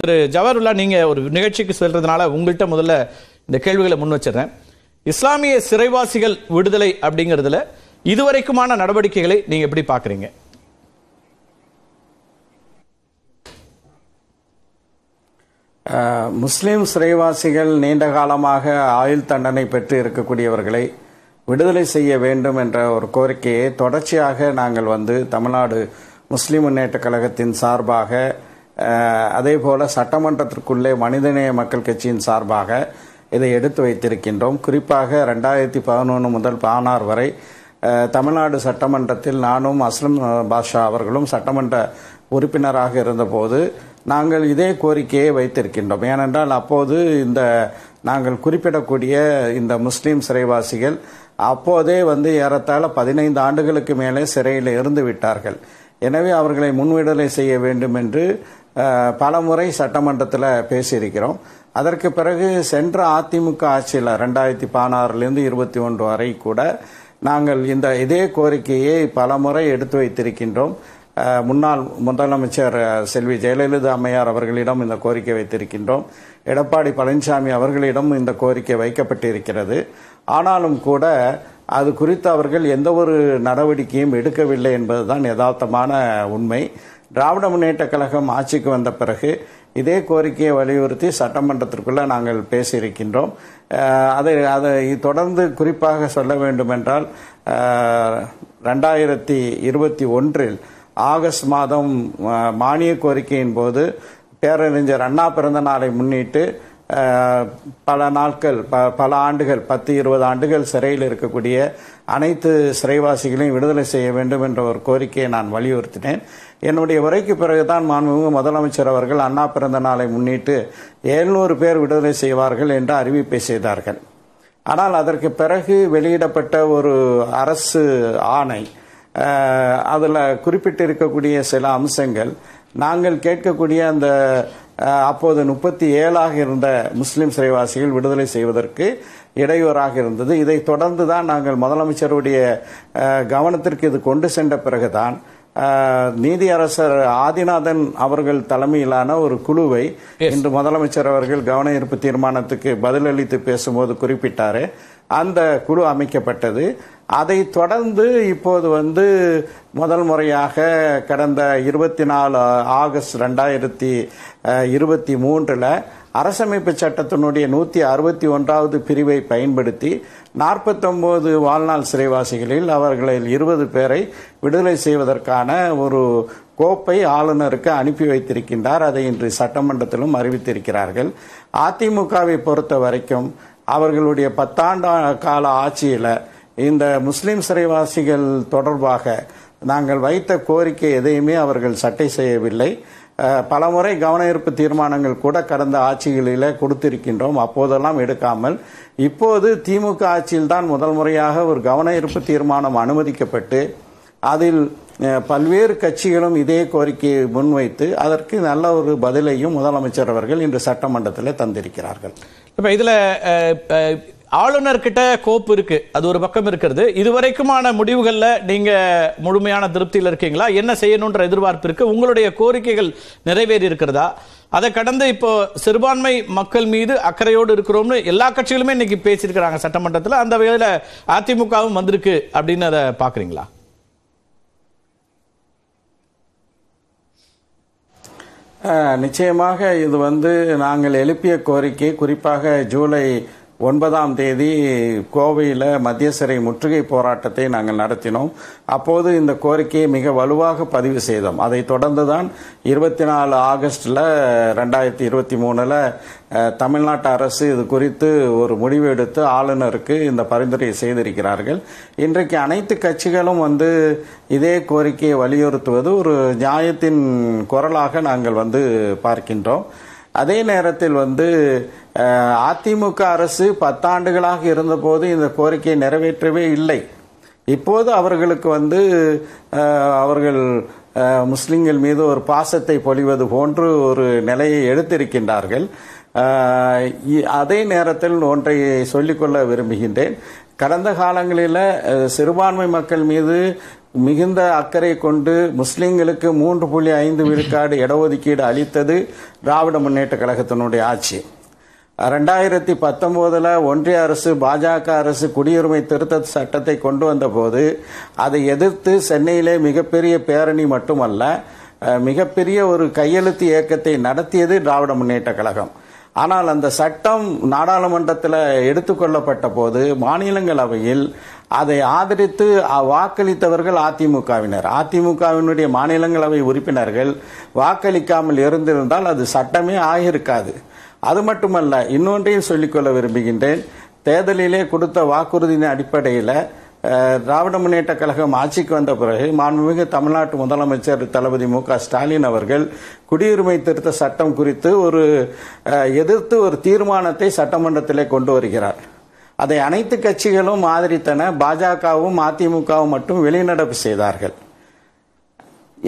திரு ஜவஹர்லா நீங்க ஒரு நிகழ்ச்சிக்கு செல்றதுனால உங்கள்கிட்ட முதல்ல இந்த கேள்விகளை முன் வச்சிடறேன். இஸ்லாமிய சிறைவாசிகள் விடுதலை அப்படிங்கிறதுல இதுவரைக்குமான நடவடிக்கைகளை நீங்க எப்படி பாக்குறீங்க முஸ்லீம் முஸ்லிம் சிறைவாசிகள் நீண்ட காலமாக ஆயுள் தண்டனை பெற்று இருக்கக்கூடியவர்களை விடுதலை செய்ய வேண்டும் என்ற ஒரு கோரிக்கையை தொடர்ச்சியாக நாங்கள் வந்து தமிழ்நாடு முஸ்லீம் முன்னேற்ற கழகத்தின் சார்பாக அதே போல் சட்டமன்றத்திற்குள்ளே மனிதநேய மக்கள் கட்சியின் சார்பாக இதை எடுத்து வைத்திருக்கின்றோம். குறிப்பாக ரெண்டாயிரத்தி பதினொன்று முதல் பதினாறு வரை தமிழ்நாடு சட்டமன்றத்தில் நானும் அஸ்லம் பாஷா அவர்களும் சட்டமன்ற உறுப்பினராக இருந்தபோது நாங்கள் இதே கோரிக்கையை வைத்திருக்கின்றோம். ஏனென்றால் அப்போது இந்த நாங்கள் குறிப்பிடக்கூடிய இந்த முஸ்லீம் சிறைவாசிகள் அப்போதே வந்து ஏறத்தாழ பதினைந்து ஆண்டுகளுக்கு மேலே சிறையில் இருந்து விட்டார்கள். எனவே அவர்களை முன்விடுதலை செய்ய வேண்டும் என்று பல முறை சட்டமன்றத்தில் பேசியிருக்கிறோம். அதற்கு பிறகு சென்ற அதிமுக ஆட்சியில் ரெண்டாயிரத்தி பதினாறுலேருந்து இருபத்தி ஒன்று வரை கூட நாங்கள் இந்த இதே கோரிக்கையை பலமுறை எடுத்து வைத்திருக்கின்றோம். முன்னாள் முதலமைச்சர் செல்வி ஜெயலலிதா அம்மையார் அவர்களிடம் இந்த கோரிக்கை வைத்திருக்கின்றோம். எடப்பாடி பழனிசாமி அவர்களிடம் இந்த கோரிக்கை வைக்கப்பட்டிருக்கிறது. ஆனாலும் கூட அது குறித்து அவர்கள் எந்த ஒரு நடவடிக்கையும் எடுக்கவில்லை என்பதுதான் யதார்த்தமான உண்மை. திராவிட முன்னேற்ற கழகம் ஆட்சிக்கு வந்த பிறகு இதே கோரிக்கையை வலியுறுத்தி சட்டமன்றத்திற்குள்ள நாங்கள் பேசியிருக்கின்றோம். அதை அதை தொடர்ந்து குறிப்பாக சொல்ல வேண்டுமென்றால் ரெண்டாயிரத்தி இருபத்தி ஒன்றில் ஆகஸ்ட் மாதம் மானிய கோரிக்கையின் போது பேரறிஞர் அண்ணா பிறந்த நாளை முன்னிட்டு பல நாட்கள் ப- பல ஆண்டுகள் பத்து இருபது ஆண்டுகள் சிறையில் இருக்கக்கூடிய அனைத்து சிறைவாசிகளையும் விடுதலை செய்ய வேண்டும் என்ற ஒரு கோரிக்கையை நான் வலியுறுத்தினேன். என்னுடைய உரைக்கு பிறகுதான் மாண்புமிகு முதலமைச்சர் அவர்கள் அண்ணா பிறந்த நாளை முன்னிட்டு எழுநூறு பேர் விடுதலை செய்வார்கள் என்று அறிவிப்பை செய்தார்கள். ஆனால் அதற்கு பிறகு வெளியிடப்பட்ட ஒரு அரசு ஆணை அதில் குறிப்பிட்டிருக்கக்கூடிய சில அம்சங்கள் நாங்கள் கேட்கக்கூடிய அந்த அப்போது முப்பத்தி ஏழாக இருந்த முஸ்லிம் சிறைவாசிகள் விடுதலை செய்வதற்கு இடையூறாக இருந்தது. இதை தொடர்ந்து தான் நாங்கள் முதலமைச்சருடைய கவனத்திற்கு இது கொண்டு சென்ற பிறகுதான் நீதியரசர் ஆதிநாதன் அவர்கள் தலைமையிலான ஒரு குழுவை இன்று முதலமைச்சர் அவர்கள் கவன ஈர்ப்பு தீர்மானத்துக்கு பதிலளித்து பேசும்போது குறிப்பிட்டாரு. அந்த குழு அமைக்கப்பட்டது. அதை தொடர்ந்து இப்போது வந்து முதல் முறையாக கடந்த இருபத்தி நாலு ஆகஸ்ட் ரெண்டாயிரத்தி இருபத்தி மூன்றில் அரசமைப்பு சட்டத்தினுடைய நூற்றி அறுபத்தி ஒன்றாவது பிரிவை பயன்படுத்தி நாற்பத்தொம்போது வாழ்நாள் சிறைவாசிகளில் அவர்களில் இருபது பேரை விடுதலை செய்வதற்கான ஒரு கோப்பை ஆளுநருக்கு அனுப்பி வைத்திருக்கின்றார். அதை இன்று சட்டமன்றத்திலும் அறிவித்திருக்கிறார்கள். அதிமுகவை பொறுத்த வரைக்கும் அவர்களுடைய பத்தாண்டு கால ஆட்சியில் இந்த முஸ்லீம் சிறைவாசிகள் தொடர்பாக நாங்கள் வைத்த கோரிக்கை எதையுமே அவர்கள் சட்டை செய்யவில்லை. பலமுறை கவன ஈர்ப்பு தீர்மானங்கள் கூட கடந்த ஆட்சிகளில் கொடுத்திருக்கின்றோம். அப்போதெல்லாம் எடுக்காமல் இப்போது திமுக ஆட்சியில்தான் முதல் முறையாக ஒரு கவன ஈர்ப்பு தீர்மானம் அனுமதிக்கப்பட்டு அதில் பல்வேறு கட்சிகளும் இதே கோரிக்கையை முன்வைத்து அதற்கு நல்ல ஒரு பதிலையும் முதலமைச்சர் அவர்கள் இன்று சட்டமன்றத்தில் தந்திருக்கிறார்கள். இப்போ இதில் ஆளுநர்கிட்ட கோப்பு இருக்கு. அது ஒரு பக்கம் இருக்கிறது. இதுவரைக்குமான முடிவுகளில் நீங்க முழுமையான திருப்தியில் இருக்கீங்களா? என்ன செய்யணுன்ற எதிர்பார்ப்பு இருக்கு உங்களுடைய கோரிக்கைகள் நிறைவேறி இருக்கிறதா? அதை கடந்து இப்போ சிறுபான்மை மக்கள் மீது அக்கறையோடு இருக்கிறோம்னு எல்லா கட்சிகளுமே இன்னைக்கு பேசியிருக்கிறாங்க சட்டமன்றத்தில். அந்த வகையில் அதிமுகவும் வந்திருக்கு அப்படின்னு அதை பாக்குறீங்களா நிச்சயமாக இது வந்து நாங்கள் எழுப்பிய கோரிக்கை. குறிப்பாக ஜூலை ஒன்பதாம் தேதி கோவையில் மத்திய சிறை முற்றுகை போராட்டத்தை நாங்கள் நடத்தினோம். அப்போது இந்த கோரிக்கையை மிக வலுவாக பதிவு செய்தோம். அதை தொடர்ந்து தான் இருபத்தி நாலு ஆகஸ்டில் ரெண்டாயிரத்தி இருபத்தி மூணில் தமிழ்நாட்டு அரசு இது குறித்து ஒரு முடிவு எடுத்து ஆளுநருக்கு இந்த பரிந்துரை செய்திருக்கிறார்கள். இன்றைக்கு அனைத்து கட்சிகளும் வந்து இதே கோரிக்கையை வலியுறுத்துவது ஒரு நியாயத்தின் குரலாக நாங்கள் வந்து பார்க்கின்றோம். அதே நேரத்தில் வந்து அதிமுக அரசு பத்தாண்டுகளாக இருந்தபோது இந்த கோரிக்கையை நிறைவேற்றவே இல்லை. இப்போது அவர்களுக்கு வந்து அவர்கள் முஸ்லிம்கள் மீது ஒரு பாசத்தை பொழிவது போன்று ஒரு நிலையை எடுத்திருக்கின்றார்கள். இ- அதே நேரத்தில் ஒன்றை சொல்லிக்கொள்ள விரும்புகின்றேன். கடந்த காலங்களில் சிறுபான்மை மக்கள் மீது மிகுந்த அக்கறை கொண்டு முஸ்லிம்களுக்கு மூன்று புள்ளி ஐந்து விழுக்காடு இடஒதுக்கீடு அளித்தது திராவிட முன்னேற்ற கழகத்தினுடைய ஆட்சி. ரெண்டாயிரத்தி பத்தொன்பதுல ஒன்றிய அரசு பாஜக அரசு குடியுரிமை திருத்த சட்டத்தை கொண்டு வந்தபோது அதை எதிர்த்து சென்னையிலே மிகப்பெரிய பேரணி மட்டுமல்ல மிகப்பெரிய ஒரு கையெழுத்து இயக்கத்தை நடத்தியது திராவிட முன்னேற்ற கழகம். ஆனால் அந்த சட்டம் நாடாளுமன்றத்தில் எடுத்துக்கொள்ளப்பட்ட போது மாநிலங்களவையில் அதை ஆதரித்து வாக்களித்தவர்கள் அதிமுகவினர். அதிமுகவினுடைய மாநிலங்களவை உறுப்பினர்கள் வாக்களிக்காமல் இருந்திருந்தால் அது சட்டமே ஆகியிருக்காது. அது மட்டுமல்ல இன்னொன்றையும் சொல்லிக்கொள்ள விரும்புகின்றேன். தேர்தலிலே கொடுத்த வாக்குறுதியின் அடிப்படையில் திராவிட முன்னேற்ற கழகம் ஆட்சிக்கு வந்த பிறகு மாண்புமிகு தமிழ்நாட்டு முதலமைச்சர் தளபதி மு க ஸ்டாலின் அவர்கள் குடியுரிமை திருத்த சட்டம் குறித்து ஒரு எதிர்த்து ஒரு தீர்மானத்தை சட்டமன்றத்திலே கொண்டு வருகிறார். அதை அனைத்து கட்சிகளும் ஆதரித்தன பாஜகவும் அதிமுகவும் மட்டும் வெளிநடப்பு செய்தார்கள்.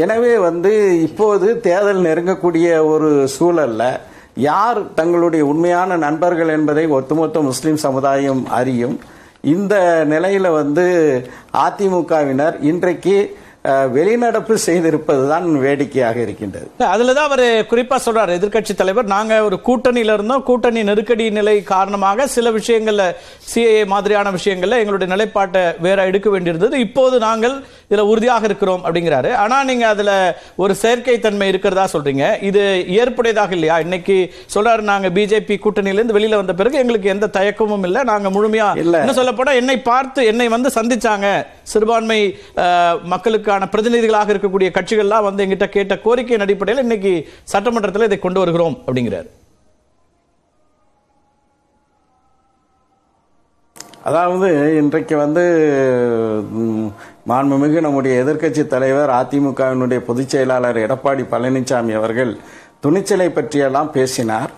எனவே வந்து இப்போது தேர்தல் நெருங்கக்கூடிய ஒரு சூழல்ல யார் தங்களுடைய உண்மையான நண்பர்கள் என்பதை ஒட்டுமொத்த முஸ்லிம் சமுதாயம் அறியும்? இந்த நிலையில வந்து அதிமுகவினர் இன்றைக்கு வெளிநடப்பு செய்திருப்பது தான் வேடிக்கையாக இருக்கின்றது. அதுலதான் அவர் குறிப்பா சொல்றாரு எதிர்க்கட்சி தலைவர் நாங்க ஒரு கூட்டணியில இருந்தோம் கூட்டணி நெருக்கடி நிலை காரணமாக சில விஷயங்கள்ல சிஏஏ மாதிரியான விஷயங்கள்ல எங்களுடைய நிலைப்பாட்டை வேற எடுக்க வேண்டியிருந்தது. இப்போது நாங்கள் இதுல உறுதியாக இருக்கிறோம் அப்படிங்கிறாரு. ஆனா நீங்க அதுல ஒரு செயற்கை தன்மை இருக்கிறதா சொல்றீங்க. இது ஏற்புடையதாக இல்லையா? இன்னைக்கு சொல்றாரு நாங்க பிஜேபி கூட்டணியில இருந்து வெளியில வந்த பிறகு எங்களுக்கு எந்த தயக்கமும் இல்லை. நாங்க முழுமையா இல்ல. என்ன சொல்ல போனா என்னை பார்த்து என்னை வந்து சந்திச்சாங்க. சிறுபான்மை மக்களுக்கான பிரதிநிதிகளாக இருக்கக்கூடிய கட்சிகள்லாம் வந்து எங்கிட்ட கேட்ட கோரிக்கையின் அடிப்படையில் இன்னைக்கு சட்டமன்றத்தில் இதை கொண்டு வருகிறோம் அப்படிங்கிறார். அதாவது இன்றைக்கு வந்து மாண்புமிகு நம்முடைய எதிர்க்கட்சி தலைவர் அதிமுகவினுடைய பொதுச் செயலாளர் எடப்பாடி பழனிசாமி அவர்கள் துணிச்சலை பற்றியெல்லாம் பேசினார்.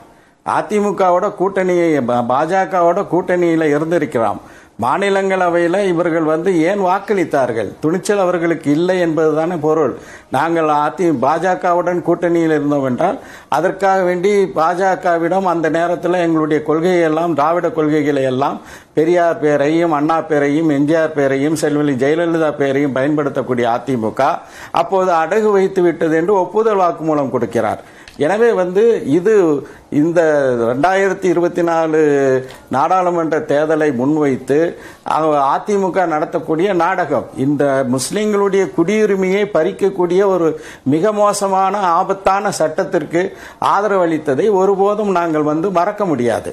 அதிமுகவோட கூட்டணியை பாஜகவோட கூட்டணியில் இருந்திருக்கிறாம். மாநிலங்களவையில் இவர்கள் வந்து ஏன் வாக்களித்தார்கள்? துணிச்சல் அவர்களுக்கு இல்லை என்பதுதானே பொருள். நாங்கள் அதி பாஜகவுடன் கூட்டணியில் இருந்தோம் என்றால் அதற்காக வேண்டி பாஜகவிடம் அந்த நேரத்தில் எங்களுடைய கொள்கையெல்லாம் திராவிட கொள்கைகளை எல்லாம் பெரியார் பேரையும் அண்ணா பேரையும் எம்ஜிஆர் பேரையும் செல்வெளி ஜெயலலிதா பேரையும் பயன்படுத்தக்கூடிய அதிமுக அப்போது அடகு வைத்து விட்டது என்று ஒப்புதல் வாக்குமூலம் கொடுக்கிறார். எனவே வந்து இது இந்த ரெண்டாயிரத்தி இருபத்தி நாலு நாடாளுமன்ற தேர்தலை முன்வைத்து அதிமுக நடத்தக்கூடிய நாடகம் இந்த முஸ்லிம்களுடைய குடியுரிமையை பறிக்கக்கூடிய ஒரு மிக மோசமான ஆபத்தான சட்டத்திற்கு ஆதரவு அளித்ததை ஒருபோதும் நாங்கள் வந்து மறக்க முடியாது.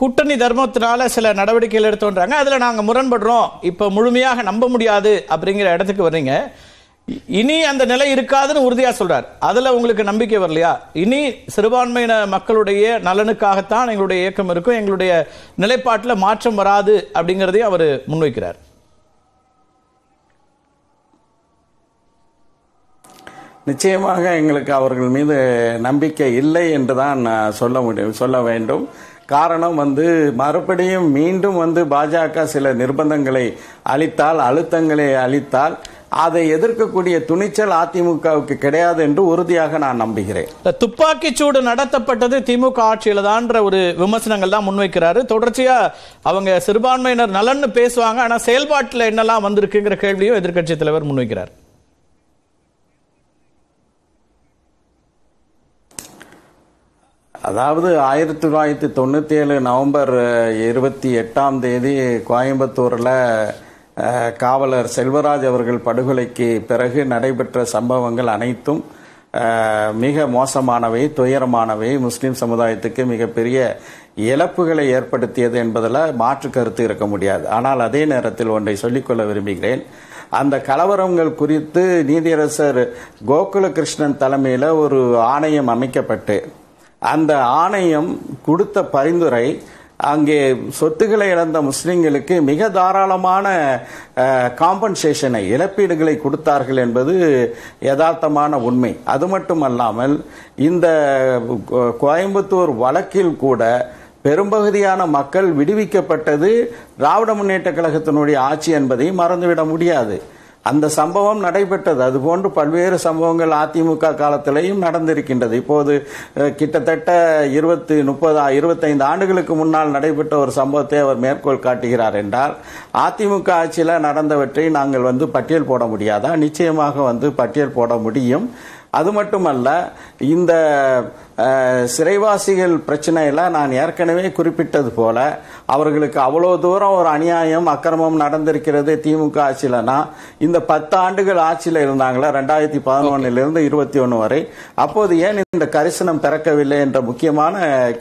கூட்டணி தர்மத்தினால சில நடவடிக்கைகள் எடுத்தோன்றாங்க அதுல நாங்க முரண்படுறோம். இப்ப முழுமையாக நம்ப முடியாது அப்படிங்கிற இடத்துக்கு வர்றீங்க. இனி அந்த நிலை இருக்காதுன்னு உறுதியாக சொல்றார். அதில் உங்களுக்கு நம்பிக்கை வரலையா? இனி சிறுபான்மையின மக்களுடைய நலனுக்காகத்தான் எங்களுடைய இயக்கம் இருக்கும். எங்களுடைய நிலைப்பாட்டில் மாற்றம் வராது அப்படிங்கிறதையும் அவர் முன்வைக்கிறார். நிச்சயமாக எங்களுக்கு அவர்கள் மீது நம்பிக்கை இல்லை என்று தான் நான் சொல்ல முடியும் சொல்ல வேண்டும். காரணம் வந்து மறுபடியும் மீண்டும் வந்து பாஜக சில நிர்பந்தங்களை அளித்தால் அழுத்தங்களை அளித்தால் அதை எதிர்க்கக்கூடிய துணிச்சல் அதிமுகவுக்கு கிடையாது என்று உறுதியாக நான் நம்புகிறேன். துப்பாக்கி சூடு நடத்தப்பட்டது திமுக ஆட்சியில தான்ற ஒரு விமர்சனங்கள் தான் முன்வைக்கிறாரு. தொடர்ச்சியா அவங்க சிறுபான்மையினர் நலன்னு பேசுவாங்க ஆனா செயல்பாட்டுல என்னெல்லாம் வந்திருக்குங்கிற கேள்வியும் எதிர்க்கட்சி தலைவர் முன்வைக்கிறார். அதாவது ஆயிரத்தி தொள்ளாயிரத்தி தொண்ணூத்தி ஏழு நவம்பர் இருபத்தி எட்டாம் தேதி கோயம்புத்தூர்ல காவலர் செல்வராஜ் அவர்கள் படுகொலைக்கு பிறகு நடைபெற்ற சம்பவங்கள் அனைத்தும் மிக மோசமானவை துயரமானவை. முஸ்லீம் சமுதாயத்துக்கு மிகப்பெரிய இழப்புகளை ஏற்படுத்தியது என்பதில் மாற்று கருத்து இருக்க முடியாது. ஆனால் அதே நேரத்தில் ஒன்றை சொல்லிக்கொள்ள விரும்புகிறேன். அந்த கலவரங்கள் குறித்து நீதியரசர் கோகுல கிருஷ்ணன் தலைமையில் ஒரு ஆணையம் அமைக்கப்பட்டு அந்த ஆணையம் கொடுத்த பரிந்துரை அங்கே சொத்துக்களை இழந்த முஸ்லிம்களுக்கு மிக தாராளமான காம்பன்சேஷனை இழப்பீடுகளை கொடுத்தார்கள் என்பது யதார்த்தமான உண்மை. அது மட்டுமல்லாமல் இந்த கோ- கோயம்புத்தூர் வழக்கில் கூட பெரும்பகுதியான மக்கள் விடுவிக்கப்பட்டது திராவிட முன்னேற்ற கழகத்தினுடைய ஆட்சி என்பதை மறந்துவிட முடியாது. அந்த சம்பவம் நடைபெற்றது. அதுபோன்று பல்வேறு சம்பவங்கள் அதிமுக காலத்திலையும் நடந்திருக்கின்றது. இப்போது கிட்டத்தட்ட இருபத்தி முப்பது இருபத்தைந்து ஆண்டுகளுக்கு முன்னால் நடைபெற்ற ஒரு சம்பவத்தை அவர் மேற்கோள் காட்டுகிறார் என்றால் அதிமுக ஆட்சியில் நடந்தவற்றை நாங்கள் வந்து பட்டியல் போட முடியாதா? நிச்சயமாக வந்து பட்டியல் போட முடியும். அது மட்டுமல்ல இந்த சிறைவாசிகள் பிரச்சனையில நான் ஏற்கனவே குறிப்பிட்டது போல அவர்களுக்கு அவ்வளோ தூரம் ஒரு அநியாயம் அக்கிரமம் நடந்திருக்கிறது திமுக ஆட்சியிலனா இந்த பத்து ஆண்டுகள் ஆட்சியில் இருந்தாங்களா ரெண்டாயிரத்தி பதினொன்னிலிருந்து இருபத்தி ஒன்று வரை. அப்போது ஏன் இந்த கரிசனம் பிறக்கவில்லை என்ற முக்கியமான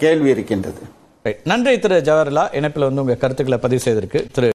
கேள்வி இருக்கின்றது? நன்றி திரு ஜவஹர்லா இணைப்பில் வந்து உங்க கருத்துக்களை பதிவு செய்திருக்கு திரு